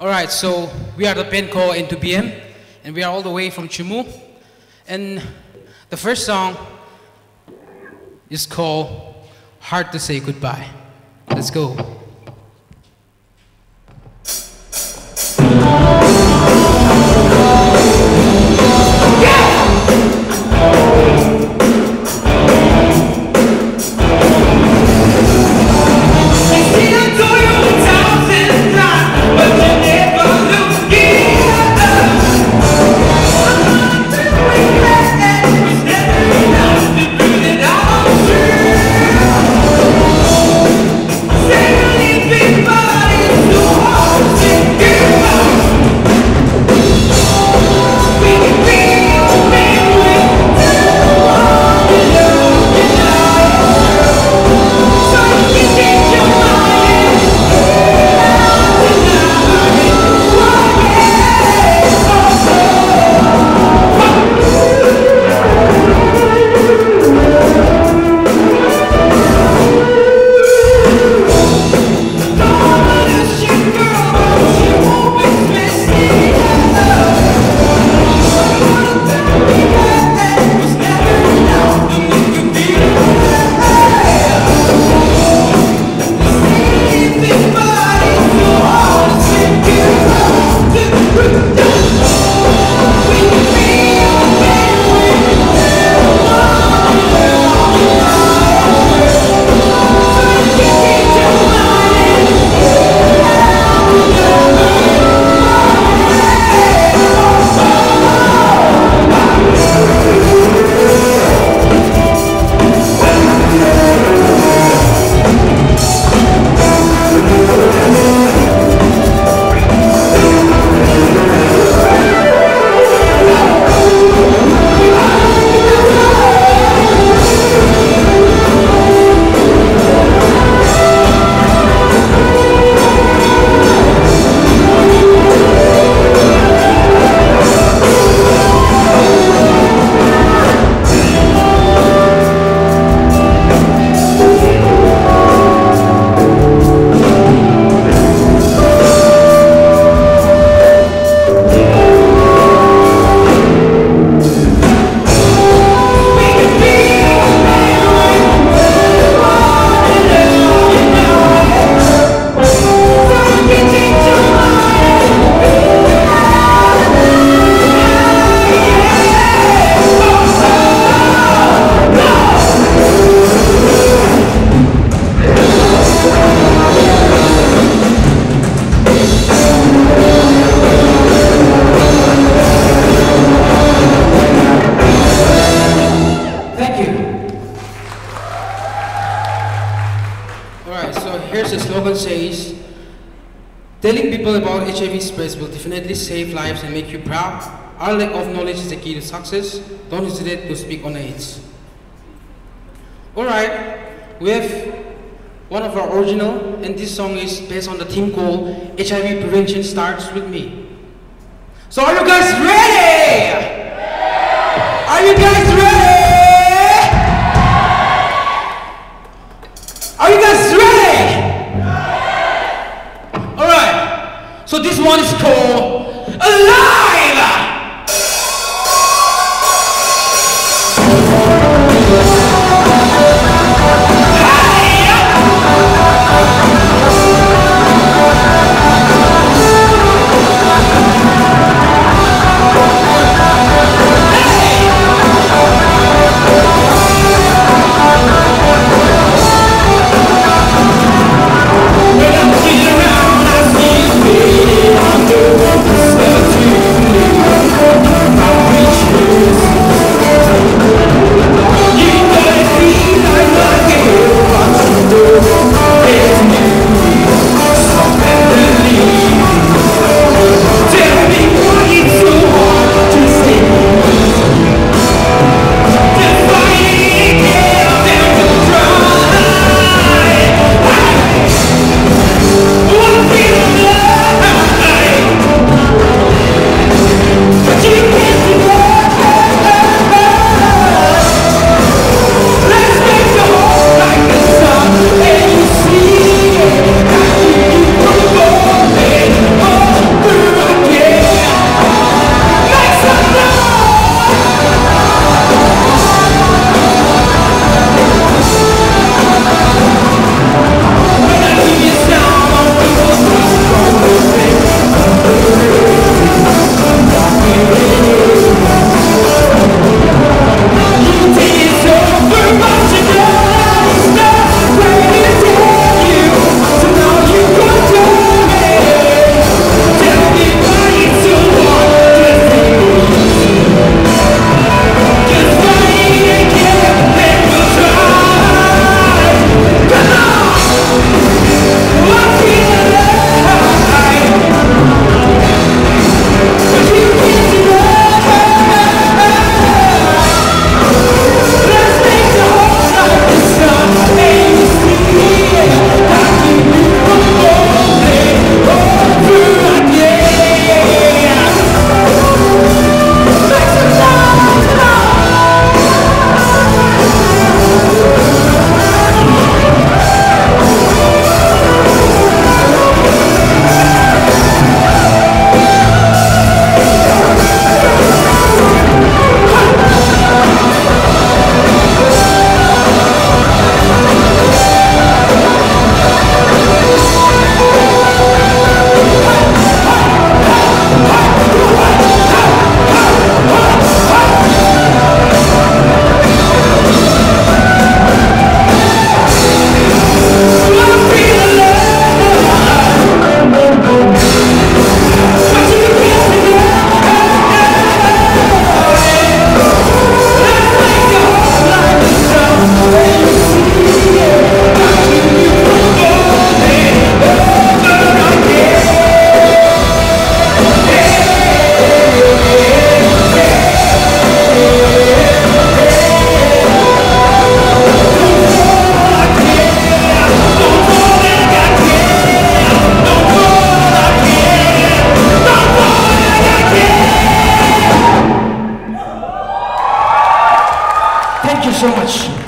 All right, so we are the band called N2BM, and we are all the way from Chimu. And the first song is called Hard to Say Goodbye. Let's go. Says, telling people about HIV spreads will definitely save lives and make you proud. Our lack of knowledge is the key to success. Don't hesitate to speak on AIDS. All right, we have one of our original, and this song is based on the theme called HIV Prevention Starts With Me. So are you guys ready? Are you guys ready? So this one is called Alive! So much.